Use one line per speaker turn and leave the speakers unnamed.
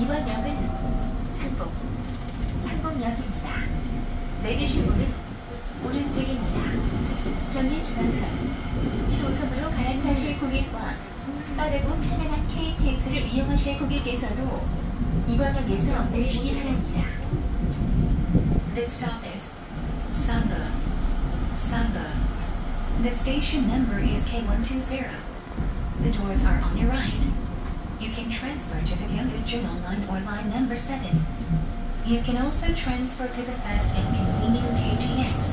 이번 역은 상봉, 상봉역입니다. 내리실 문은 오른쪽입니다. 경의중앙선, 7호선으로 갈아타실 고객과 빠르고 편안한 KTX를 이용하실 고객께서도 이번 역에서 내리시기 바랍니다. This stop is Sangbong. Sangbong. The station number is K120. The doors are on your right. You can transfer to the Gyeongui-Jungang line or line number 7. You can also transfer to the fast and convenient KTX.